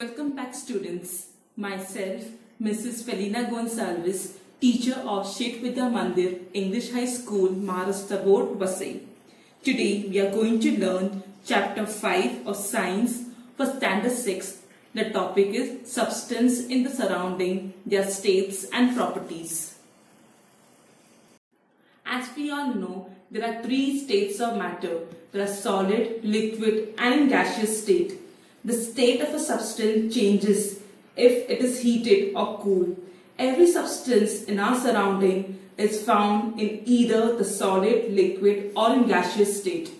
Welcome back students. Myself, Mrs. Felina Gonsalves, teacher of Sheth Vidya Mandir English High School, Maharashtra Board, Vasai. Today we are going to learn chapter 5 of science for standard 6. The topic is substance in the surrounding, their states and properties. As we all know, there are three states of matter. There are solid, liquid and gaseous state. The state of a substance changes if it is heated or cooled. Every substance in our surrounding is found in either the solid, liquid or in gaseous state.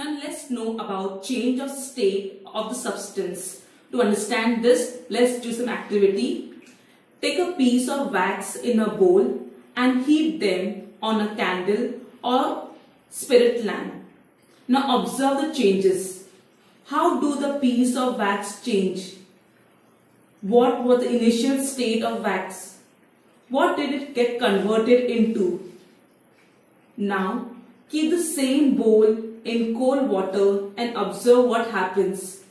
Now let's know about change of state of the substance. To understand this, let's do some activity. Take a piece of wax in a bowl and heat them on a candle or spirit lamp. Now observe the changes. How do the piece of wax change? What was the initial state of wax? What did it get converted into? Now keep the same bowl in cold water and observe what happens.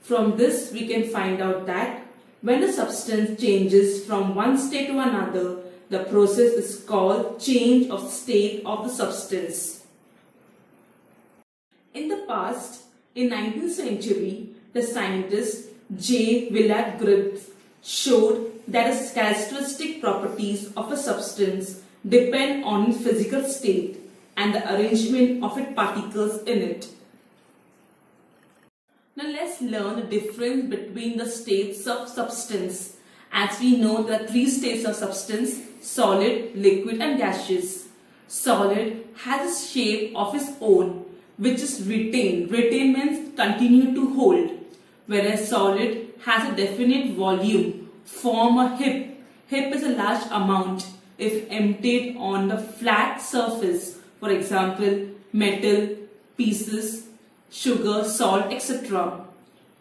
From this we can find out that when a substance changes from one state to another, the process is called change of state of the substance. In the past, in 19th century, the scientist J. Willard Gibbs showed that the characteristic properties of a substance depend on its physical state and the arrangement of its particles in it. Now let's learn the difference between the states of substance. As we know, there are three states of substance, solid, liquid and gaseous. Solid has a shape of its own which is retained. Retained means continue to hold. Whereas solid has a definite volume, form a heap. Heap is a large amount if emptied on the flat surface. For example, metal, pieces, sugar, salt, etc.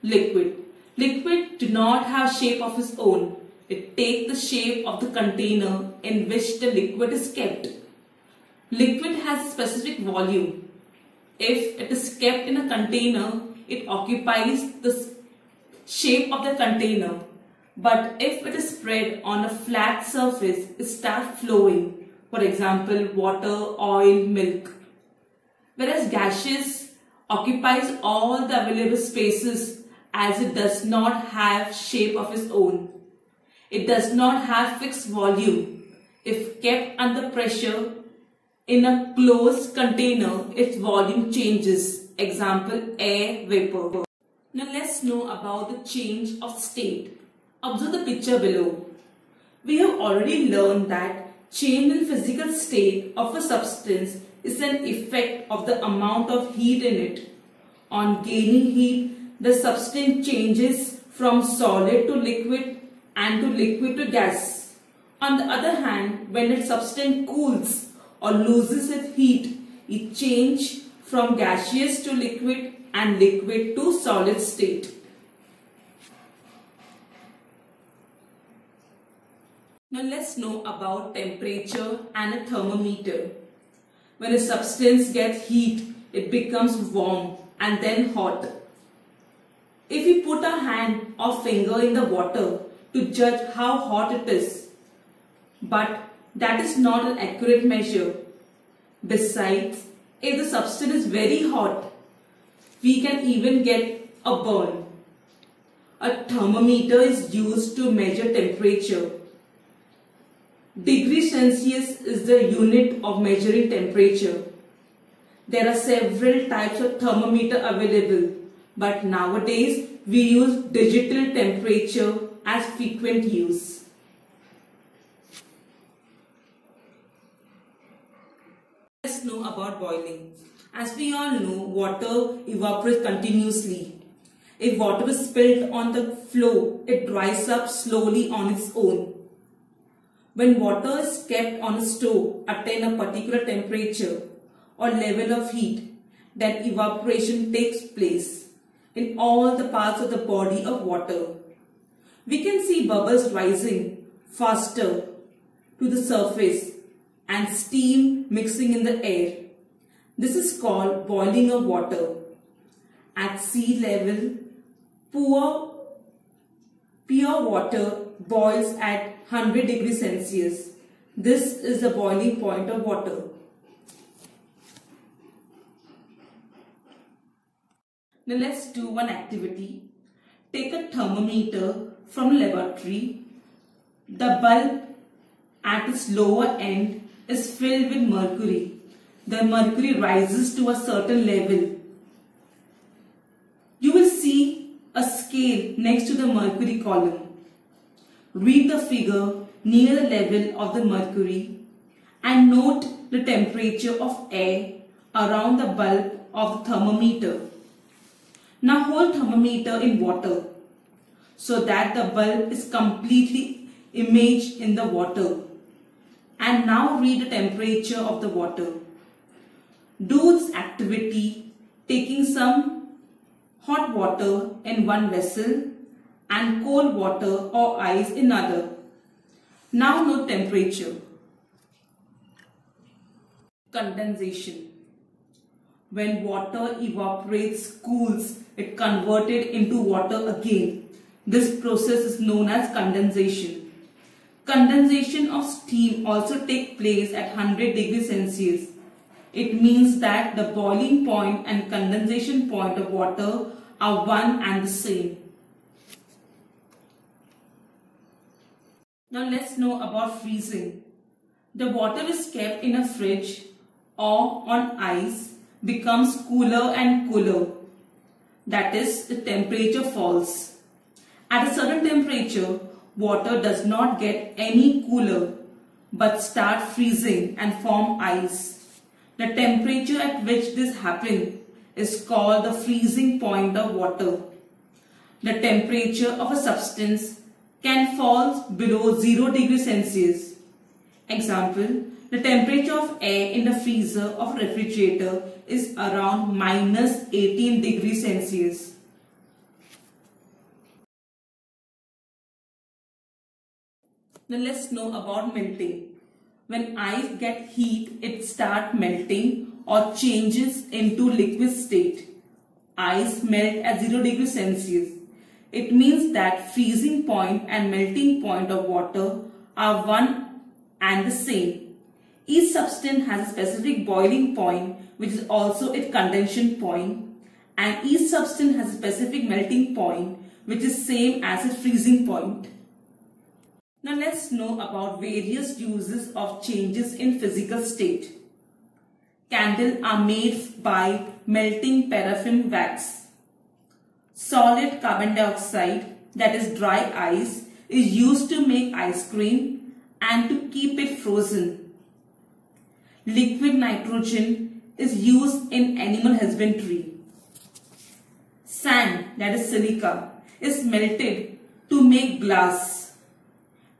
Liquid. Liquid do not have shape of its own. It takes the shape of the container in which the liquid is kept. Liquid has a specific volume if it is kept in a container, it occupies the shape of the container. But if it is spread on a flat surface, it starts flowing. For example, water, oil, milk. Whereas gaseous occupies all the available spaces as it does not have shape of its own. It does not have fixed volume. If kept under pressure, in a closed container, its volume changes. Example, air vapor. Now let's know about the change of state. Observe the picture below. We have already learned that change in physical state of a substance is an effect of the amount of heat in it. On gaining heat, the substance changes from solid to liquid and to liquid to gas. On the other hand, when a substance cools, or loses its heat, it changes from gaseous to liquid and liquid to solid state. Now let's know about temperature and a thermometer. When a substance gets heat, it becomes warm and then hot. If we put a hand or finger in the water to judge how hot it is, but that is not an accurate measure. Besides, if the substance is very hot, we can even get a burn. A thermometer is used to measure temperature. Degree Celsius is the unit of measuring temperature. There are several types of thermometer available, but nowadays we use digital temperature as frequent use. Know about boiling. As we all know, water evaporates continuously. If water is spilled on the floor, it dries up slowly on its own. When water is kept on a stove, attain a particular temperature or level of heat, then evaporation takes place in all the parts of the body of water. We can see bubbles rising faster to the surface and steam mixing in the air. This is called boiling of water. at sea level, pure, pure water boils at 100 degrees Celsius. This is the boiling point of water. Now let's do one activity. Take a thermometer from laboratory. The bulb at its lower end is filled with mercury. The mercury rises to a certain level. You will see a scale next to the mercury column. Read the figure near the level of the mercury and note the temperature of air around the bulb of the thermometer. Now hold thermometer in water so that the bulb is completely imaged in the water. And now read the temperature of the water. Do this activity taking some hot water in one vessel and cold water or ice in another. Now note temperature. Condensation. When water evaporates, cools, it converted into water again. This process is known as condensation. Condensation of steam also take place at 100 degrees Celsius. It means that the boiling point and condensation point of water are one and the same. Now let's know about freezing. The water is kept in a fridge or on ice becomes cooler and cooler. That is, the temperature falls. At a certain temperature, water does not get any cooler but start freezing and form ice. The temperature at which this happens is called the freezing point of water. The temperature of a substance can fall below 0 degrees Celsius. Example, the temperature of air in the freezer of refrigerator is around minus 18 degrees Celsius. Now let's know about melting. When ice get heat, it start melting or changes into liquid state. Ice melt at 0 degrees Celsius. It means that freezing point and melting point of water are one and the same. Each substance has a specific boiling point which is also its condensation point and each substance has a specific melting point which is same as its freezing point. Now let's know about various uses of changes in physical state. Candles are made by melting paraffin wax. Solid carbon dioxide, that is dry ice, is used to make ice cream and to keep it frozen. Liquid nitrogen is used in animal husbandry. Sand, that is silica, is melted to make glass.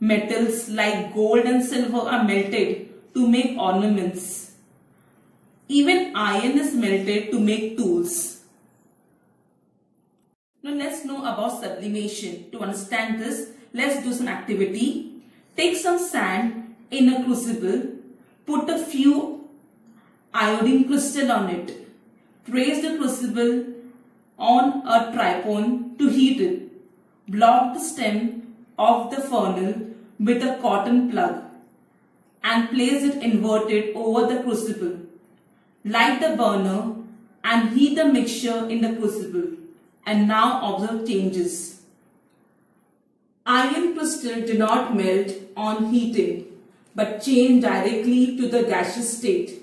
Metals like gold and silver are melted to make ornaments. Even iron is melted to make tools. Now let's know about sublimation. To understand this, let's do some activity. Take some sand in a crucible, put a few iodine crystal on it. Place the crucible on a tripod to heat it. Block the stem of the funnel with a cotton plug and place it inverted over the crucible. Light the burner and heat the mixture in the crucible and now observe changes. Iodine crystal do not melt on heating but change directly to the gaseous state.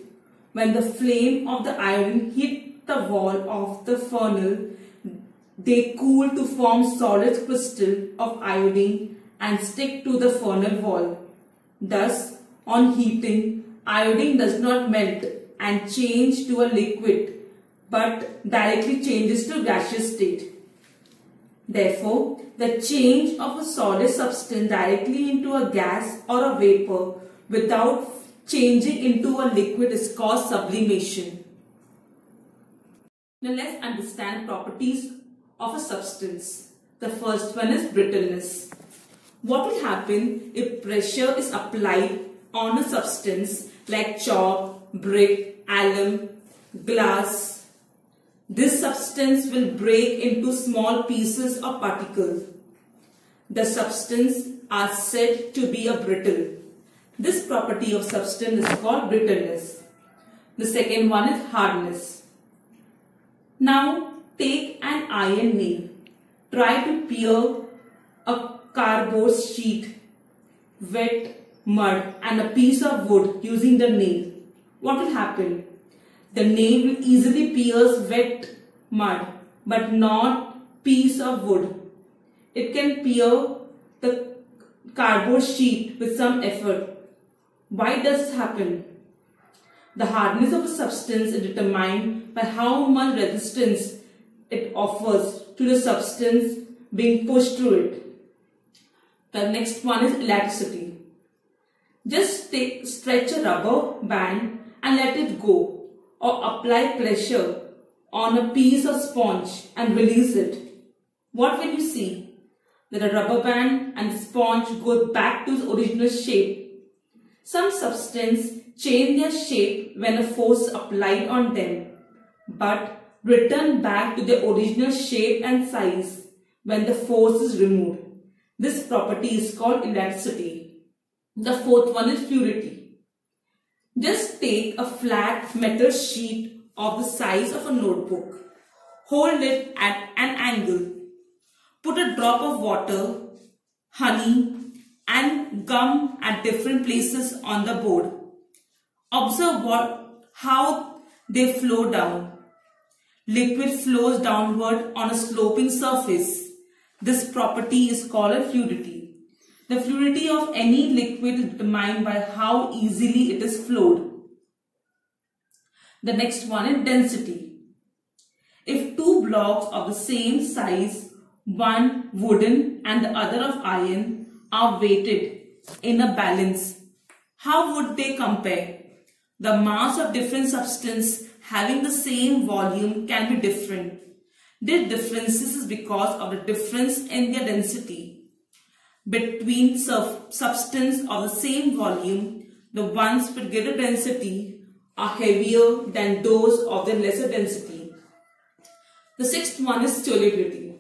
When the flame of the iron hit the wall of the funnel, they cool to form solid crystal of iodine and stick to the funnel wall. Thus, on heating, iodine does not melt and change to a liquid but directly changes to gaseous state. Therefore, the change of a solid substance directly into a gas or a vapor without changing into a liquid is called sublimation. Now let's understand properties of a substance. The first one is brittleness. What will happen if pressure is applied on a substance like chalk, brick, alum, glass, This substance will break into small pieces or particles. The substance are said to be a brittle. This property of substance is called brittleness. The second one is hardness. Now take an iron nail. Try to peel cardboard sheet, wet mud and a piece of wood using the nail. What will happen? The nail will easily pierce wet mud but not piece of wood. It can pierce the cardboard sheet with some effort. Why does this happen? The hardness of a substance is determined by how much resistance it offers to the substance being pushed through it. The next one is elasticity. Just take, stretch a rubber band and let it go or apply pressure on a piece of sponge and release it. What will you see? That a rubber band and the sponge go back to its original shape. Some substance change their shape when a force applied on them, but return back to their original shape and size when the force is removed. This property is called elasticity. The fourth one is fluidity. Just take a flat metal sheet of the size of a notebook. Hold it at an angle. Put a drop of water, honey and gum at different places on the board. Observe what, how they flow down. Liquid flows downward on a sloping surface. This property is called a fluidity. The fluidity of any liquid is determined by how easily it is flowed. The next one is density. If two blocks of the same size, one wooden and the other of iron, are weighted in a balance, how would they compare? The mass of different substance having the same volume can be different. This difference is because of the difference in their density. Between substance of the same volume, the ones with greater density are heavier than those of the lesser density. The sixth one is solubility.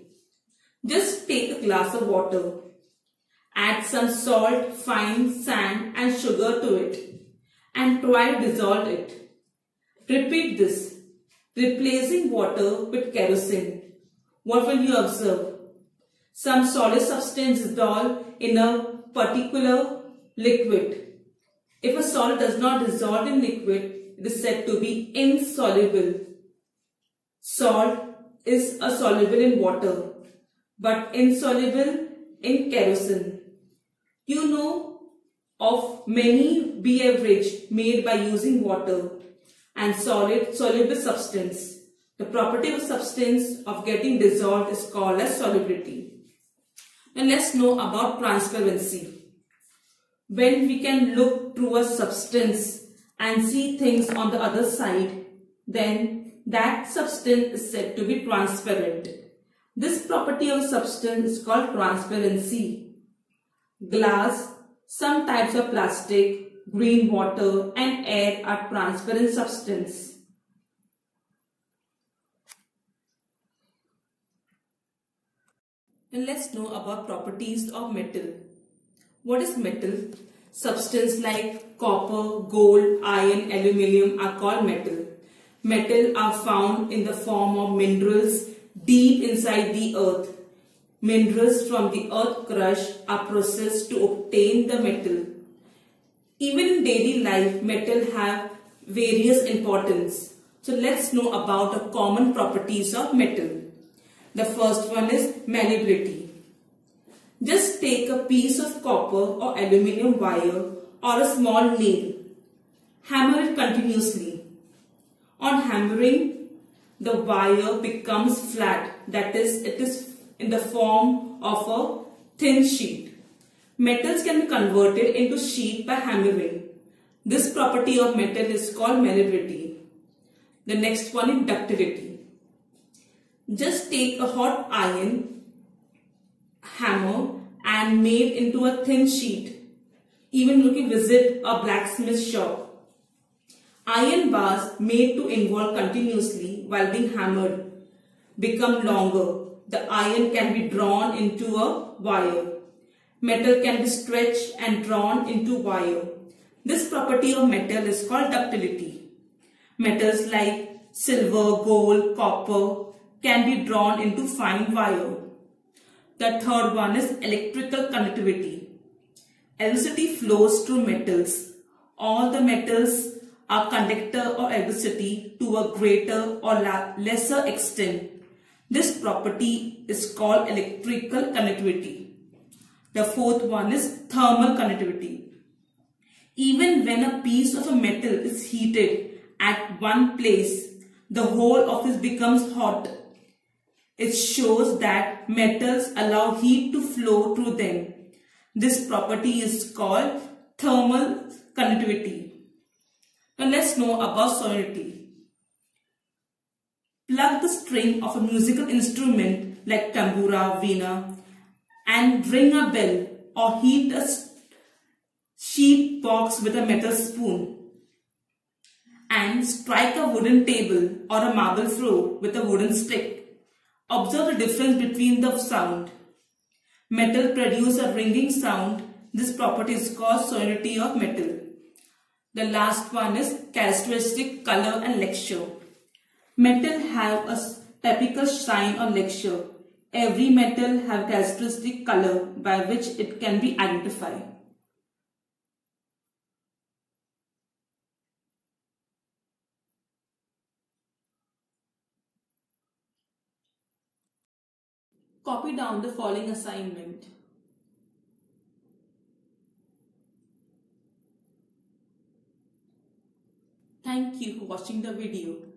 Just take a glass of water, add some salt, fine sand and sugar to it and try to dissolve it. Repeat this, replacing water with kerosene. What will you observe? Some solid substance dissolve in a particular liquid. If a solid does not dissolve in liquid, it is said to be insoluble. Salt is a soluble in water but insoluble in kerosene. You know of many beverage made by using water and solid soluble substance. The property of substance of getting dissolved is called as solubility. Now let's know about transparency. When we can look through a substance and see things on the other side, then that substance is said to be transparent. This property of substance is called transparency. Glass, some types of plastic, green water and air are transparent substance. And let's know about properties of metal. What is metal? Substance like copper, gold, iron, aluminium are called metal. Metal are found in the form of minerals deep inside the earth. Minerals from the earth crush are processed to obtain the metal. Even in daily life, metal have various importance. So let's know about the common properties of metal. The first one is malleability. Just take a piece of copper or aluminium wire or a small nail. Hammer it continuously. On hammering, the wire becomes flat. That is, it is in the form of a thin sheet. Metals can be converted into sheet by hammering. This property of metal is called malleability. The next one is ductility. Just take a hot iron hammer and made into a thin sheet. Even you can visit a blacksmith shop. Iron bars made to involve continuously while being hammered become longer. The iron can be drawn into a wire. Metal can be stretched and drawn into wire. This property of metal is called ductility. Metals like silver, gold, copper can be drawn into fine wire. The third one is electrical conductivity. Electricity flows through metals. All the metals are conductor of electricity to a greater or lesser extent. This property is called electrical conductivity. The fourth one is thermal conductivity. Even when a piece of a metal is heated at one place, the whole of it becomes hot. It shows that metals allow heat to flow through them. This property is called thermal conductivity. Now let's know about sonority. Plug the string of a musical instrument like tambura, veena and ring a bell or heat a sheet box with a metal spoon and strike a wooden table or a marble floor with a wooden stick. Observe the difference between the sound. Metal produces a ringing sound. This property is called sonority of metal. The last one is characteristic color and texture. Metal have a typical shine or texture. Every metal have characteristic color by which it can be identified. Copy down the following assignment. Thank you for watching the video.